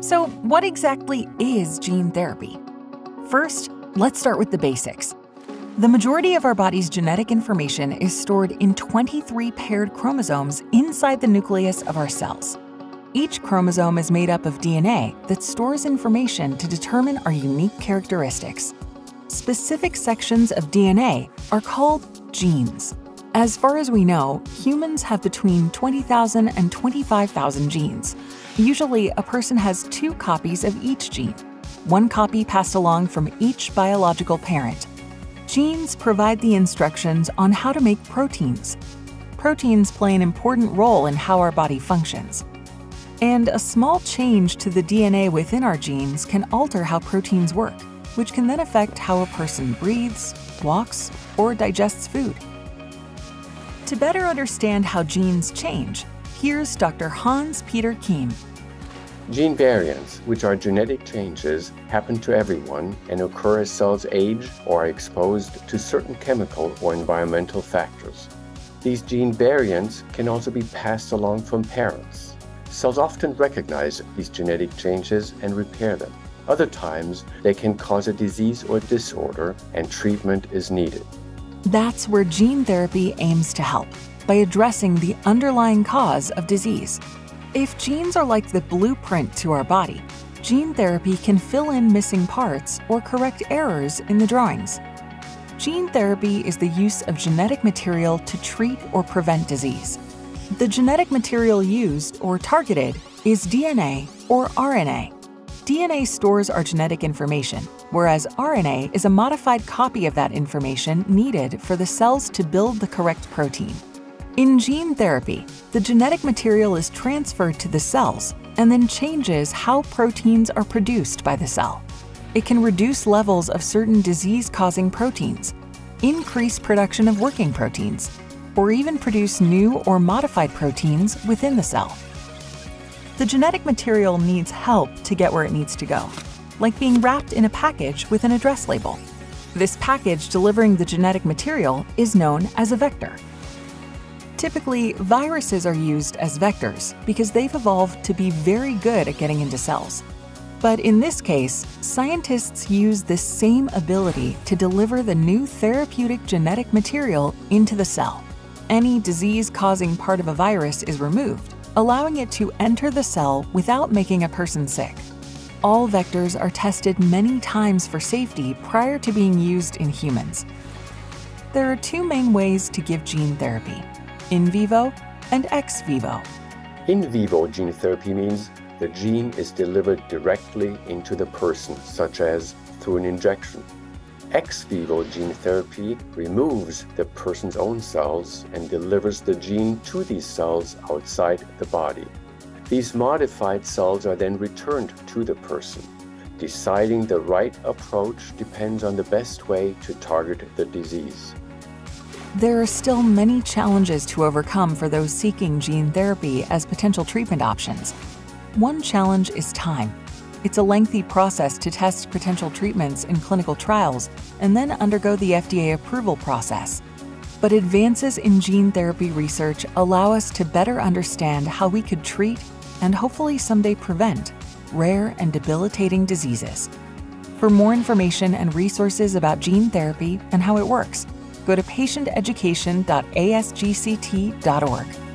So, what exactly is gene therapy? First, let's start with the basics. The majority of our body's genetic information is stored in 23 paired chromosomes inside the nucleus of our cells. Each chromosome is made up of DNA that stores information to determine our unique characteristics. Specific sections of DNA are called genes. As far as we know, humans have between 20,000 and 25,000 genes. Usually, a person has two copies of each gene, one copy passed along from each biological parent. Genes provide the instructions on how to make proteins. Proteins play an important role in how our body functions. And a small change to the DNA within our genes can alter how proteins work, which can then affect how a person breathes, walks, or digests food. To better understand how genes change, here's Dr. Hans Peter Kiem. Gene variants, which are genetic changes, happen to everyone and occur as cells age or are exposed to certain chemical or environmental factors. These gene variants can also be passed along from parents. Cells often recognize these genetic changes and repair them. Other times, they can cause a disease or disorder, and treatment is needed. That's where gene therapy aims to help, by addressing the underlying cause of disease. If genes are like the blueprint to our body, gene therapy can fill in missing parts or correct errors in the drawings. Gene therapy is the use of genetic material to treat or prevent disease. The genetic material used or targeted is DNA or RNA. DNA stores our genetic information, whereas RNA is a modified copy of that information needed for the cells to build the correct protein. In gene therapy, the genetic material is transferred to the cells and then changes how proteins are produced by the cell. It can reduce levels of certain disease causing proteins, increase production of working proteins, or even produce new or modified proteins within the cell. The genetic material needs help to get where it needs to go, like being wrapped in a package with an address label. This package delivering the genetic material is known as a vector. Typically, viruses are used as vectors because they've evolved to be very good at getting into cells. But in this case, scientists use this same ability to deliver the new therapeutic genetic material into the cell any disease-causing part of a virus is removed, allowing it to enter the cell without making a person sick. All vectors are tested many times for safety prior to being used in humans. There are two main ways to give gene therapy, in vivo and ex vivo. In vivo gene therapy means the gene is delivered directly into the person, such as through an injection. Ex vivo gene therapy removes the person's own cells and delivers the gene to these cells outside the body. These modified cells are then returned to the person. Deciding the right approach depends on the best way to target the disease. There are still many challenges to overcome for those seeking gene therapy as potential treatment options. One challenge is time. It's a lengthy process to test potential treatments in clinical trials and then undergo the FDA approval process. But advances in gene therapy research allow us to better understand how we could treat and hopefully someday prevent rare and debilitating diseases. For more information and resources about gene therapy and how it works, go to patienteducation.asgct.org.